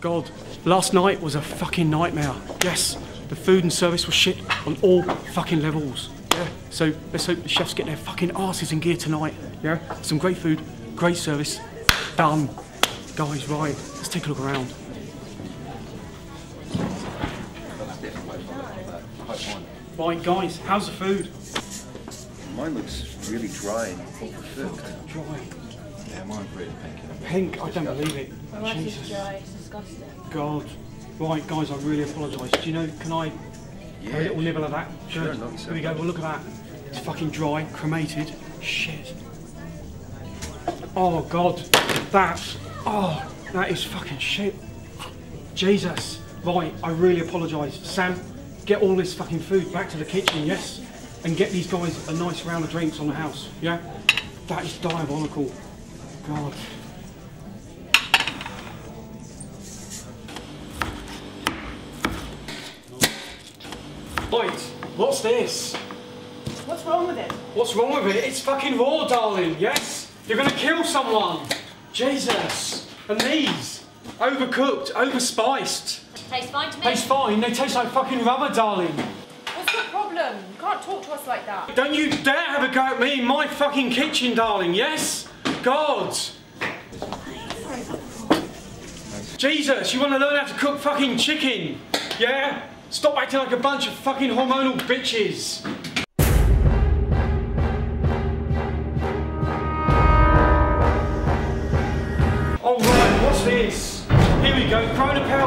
God, last night was a fucking nightmare. Yes, the food and service was shit on all fucking levels. Yeah, so let's hope the chefs get their fucking asses in gear tonight. Yeah, some great food, great service. Done. Guys, right, let's take a look around. Right, guys, how's the food? Mine looks really dry and overcooked. Dry. Yeah, mine's really pink. Pink, I don't believe it. My rice is Jesus. Dry, it's disgusting. God. Right, guys, I really apologise. Do you know, can I have a little nibble of that? Sure, Good. knock Here we go, well, look at that. It's fucking dry, cremated. Shit. Oh, God. That's. Oh, that is fucking shit. Jesus. Right, I really apologise. Sam, get all this fucking food back to the kitchen, yes? And get these guys a nice round of drinks on the house, yeah? That is diabolical. God. Right, what's this? What's wrong with it? What's wrong with it? It's fucking raw, darling, yes? You're gonna kill someone! Jesus! And these? Overcooked, overspiced. Tastes fine to me. Tastes fine, they taste like fucking rubber, darling. What's the problem? You can't talk to us like that. Don't you dare have a go at me in my fucking kitchen, darling, yes? God! Jesus, you wanna learn how to cook fucking chicken? Yeah? Stop acting like a bunch of fucking hormonal bitches. Alright, what's this? Here we go, throwing a pair